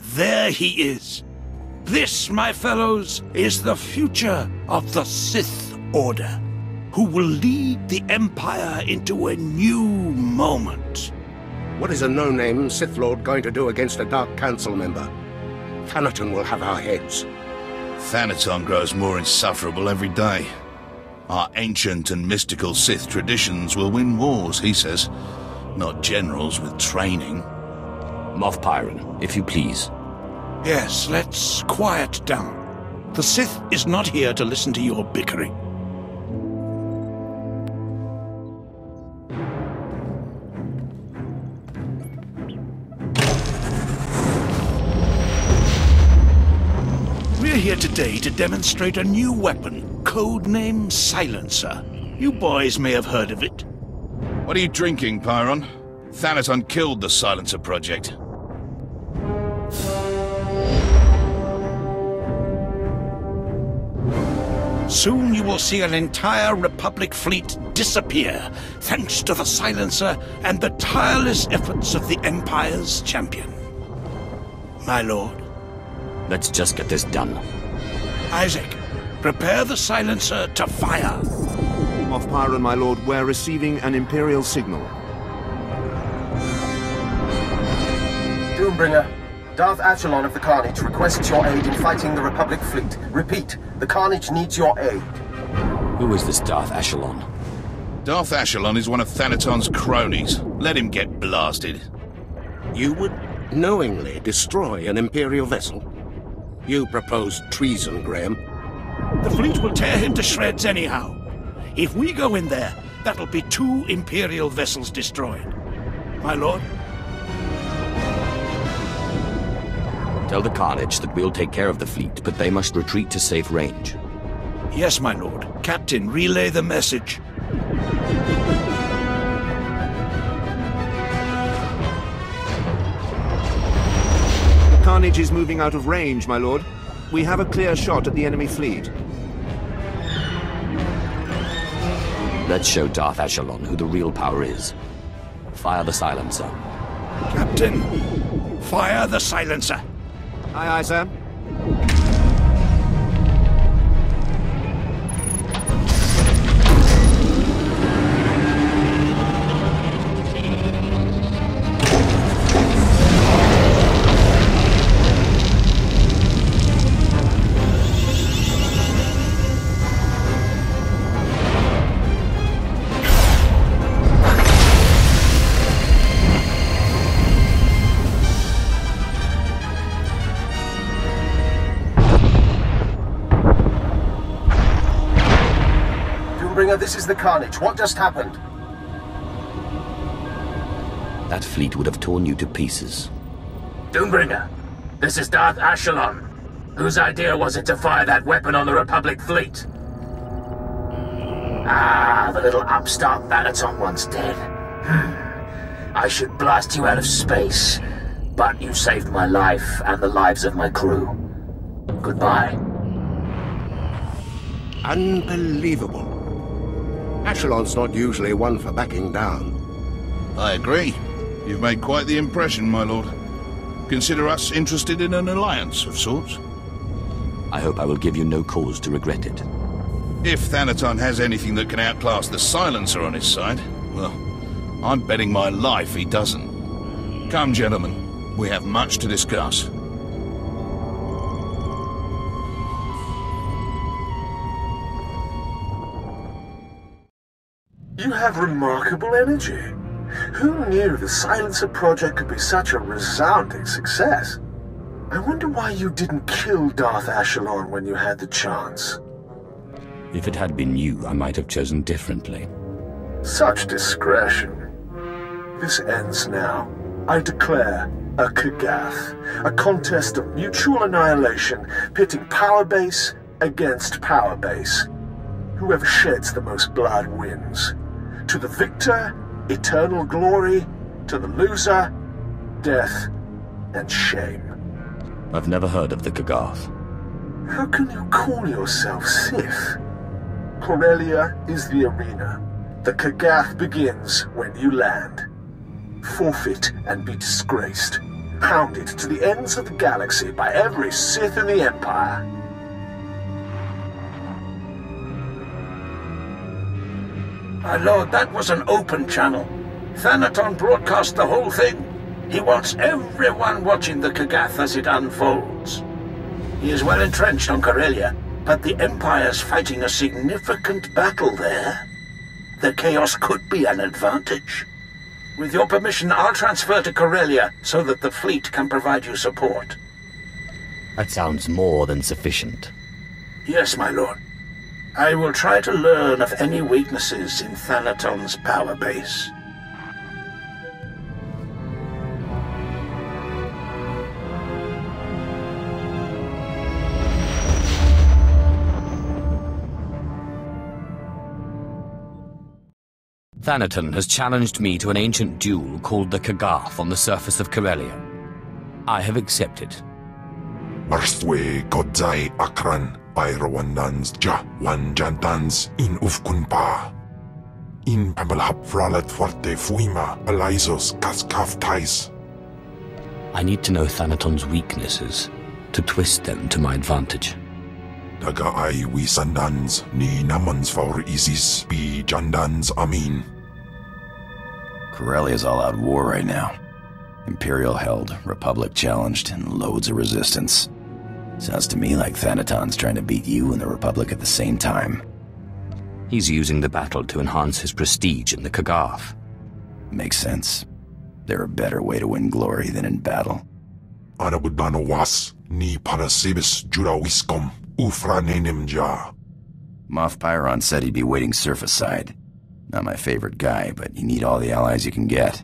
Ah, there he is. This, my fellows, is the future of the Sith Order, who will lead the Empire into a new moment. What is a no-name Sith Lord going to do against a Dark Council member? Thanaton will have our heads. Thanaton grows more insufferable every day. Our ancient and mystical Sith traditions will win wars, he says. Not generals with training. Moff Pyron, if you please. Yes, let's quiet down. The Sith is not here to listen to your bickering. We're here today to demonstrate a new weapon, codename Silencer. You boys may have heard of it. What are you drinking, Pyron? Thanaton killed the Silencer Project. Soon you will see an entire Republic fleet disappear, thanks to the Silencer and the tireless efforts of the Empire's champion. My lord. Let's just get this done. Isaac, prepare the Silencer to fire. Moff Pyron, my lord, we're receiving an Imperial signal. Doombringer, Darth Achelon of the Carnage requests your aid in fighting the Republic fleet. Repeat, the Carnage needs your aid. Who is this Darth Achelon? Darth Achelon is one of Thanaton's cronies. Let him get blasted. You would knowingly destroy an Imperial vessel? You propose treason, Graham. The fleet will tear him to shreds anyhow. If we go in there, that'll be two Imperial vessels destroyed. My lord? Tell the Carnage that we'll take care of the fleet, but they must retreat to safe range. Yes, my lord. Captain, relay the message. The Carnage is moving out of range, my lord. We have a clear shot at the enemy fleet. Let's show Darth Achelon who the real power is. Fire the silencer. Captain, fire the silencer. Aye, aye, sir. Doombringer, this is the Carnage. What just happened? That fleet would have torn you to pieces. Doombringer, this is Darth Achelon. Whose idea was it to fire that weapon on the Republic fleet? Ah, the little upstart Thanaton once dead. I should blast you out of space, but you saved my life and the lives of my crew. Goodbye. Unbelievable. Achelon's not usually one for backing down. I agree. You've made quite the impression, my lord. Consider us interested in an alliance of sorts. I hope I will give you no cause to regret it. If Thanaton has anything that can outclass the Silencer on his side, well, I'm betting my life he doesn't. Come, gentlemen. We have much to discuss. You have remarkable energy. Who knew the Silencer project could be such a resounding success? I wonder why you didn't kill Darth Achelon when you had the chance. If it had been you, I might have chosen differently. Such discretion. This ends now. I declare a Kaggath, a contest of mutual annihilation, pitting power base against power base. Whoever sheds the most blood wins. To the victor, eternal glory. To the loser, death and shame. I've never heard of the Kaggath. How can you call yourself Sith? Corellia is the arena. The Kaggath begins when you land. Forfeit and be disgraced. hounded to the ends of the galaxy by every Sith in the Empire. My lord, that was an open channel. Thanaton broadcast the whole thing. He wants everyone watching the Kaggath as it unfolds. He is well entrenched on Corellia, but the Empire's fighting a significant battle there. The Chaos could be an advantage. With your permission, I'll transfer to Corellia so that the fleet can provide you support. That sounds more than sufficient. Yes, my lord. I will try to learn of any weaknesses in Thanaton's power base. Thanaton has challenged me to an ancient duel called the Kaggath on the surface of Corellia. I have accepted. Marstwe kodzai akran pyrawandans ja wanjantans in ufkunpa. In pamalhap fralat forte fuima alaisos kaskaftais. I need to know Thanaton's weaknesses to twist them to my advantage. Daga ay wisandans ni namans for isis bi jandans amin. Corellia's all out war right now. Imperial held, Republic challenged, and loads of resistance. Sounds to me like Thanaton's trying to beat you and the Republic at the same time. He's using the battle to enhance his prestige in the Kaggath. Makes sense. There a better way to win glory than in battle. Anabudano was ni parasibis jurawiskom ufra nenim ja. Moff Pyron said he'd be waiting surface side. Not my favorite guy, but you need all the allies you can get.